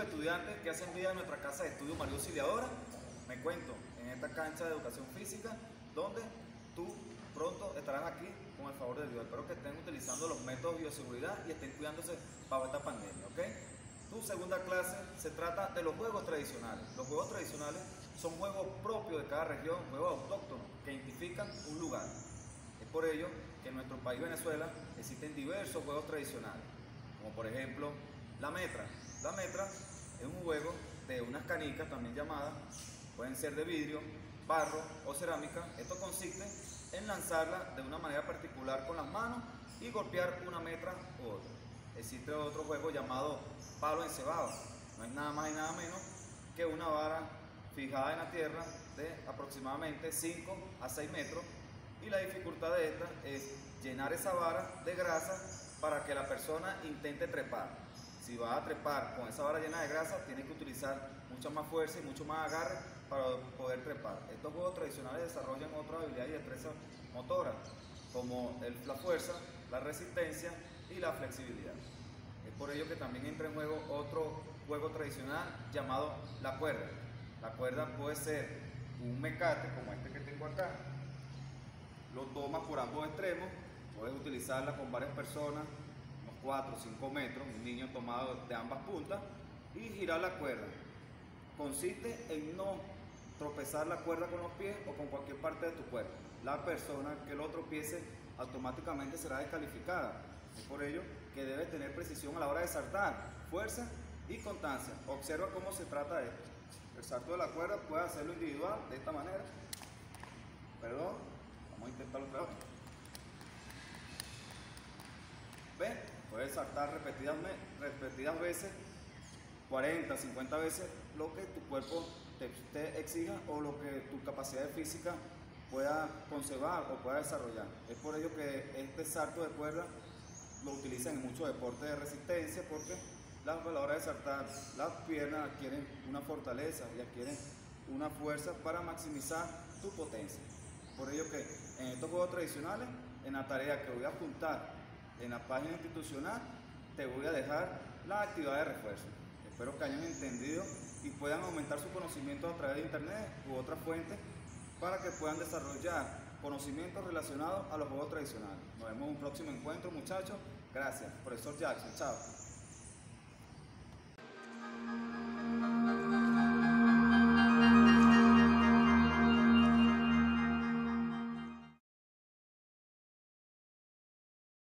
estudiantes que hacen vida en nuestra casa de estudio María Auxiliadora. Me cuento en esta cancha de educación física donde tú pronto estarás aquí con el favor de Dios. Espero que estén utilizando los métodos de bioseguridad y estén cuidándose para esta pandemia, ¿ok? Tu segunda clase se trata de los juegos tradicionales. Los juegos tradicionales son juegos propios de cada región, juegos autóctonos que identifican un lugar. Es por ello que en nuestro país Venezuela existen diversos juegos tradicionales, como por ejemplo la metra. La metra es un juego de unas canicas también llamadas, pueden ser de vidrio, barro o cerámica. Esto consiste en lanzarla de una manera particular con las manos y golpear una metra u otra. Existe otro juego llamado palo encebado. No es nada más y nada menos que una vara fijada en la tierra de aproximadamente 5 a 6 metros y la dificultad de esta es llenar esa vara de grasa para que la persona intente trepar si va a trepar con esa vara llena de grasa, tiene que utilizar mucha más fuerza y mucho más agarre para poder trepar. Estos juegos tradicionales desarrollan otras habilidades y destrezas motoras, como la fuerza, la resistencia y la flexibilidad. Es por ello que también entra en juego otro juego tradicional llamado la cuerda. La cuerda puede ser un mecate como este que tengo acá, lo tomas por ambos extremos, puedes utilizarla con varias personas 4 o 5 metros, un niño tomado de ambas puntas, y girar la cuerda. Consiste en no tropezar la cuerda con los pies o con cualquier parte de tu cuerpo. La persona que lo tropiece automáticamente será descalificada. Es por ello que debe tener precisión a la hora de saltar, fuerza y constancia. Observa cómo se trata esto. El salto de la cuerda puede hacerlo individual de esta manera. Perdón, vamos a intentarlo otra vez. Puedes saltar repetidas, repetidas veces, 40, 50 veces, lo que tu cuerpo te, exija o lo que tu capacidad física pueda conservar o pueda desarrollar. Es por ello que este salto de cuerda lo utilizan en muchos deportes de resistencia porque a la hora de saltar las piernas adquieren una fortaleza y adquieren una fuerza para maximizar tu potencia. Por ello que en estos juegos tradicionales, en la tarea que voy a apuntar en la página institucional te voy a dejar la actividad de refuerzo. Espero que hayan entendido y puedan aumentar su conocimiento a través de internet u otras fuentes para que puedan desarrollar conocimientos relacionados a los juegos tradicionales. Nos vemos en un próximo encuentro muchachos. Gracias. Profesor Jackson. Chao.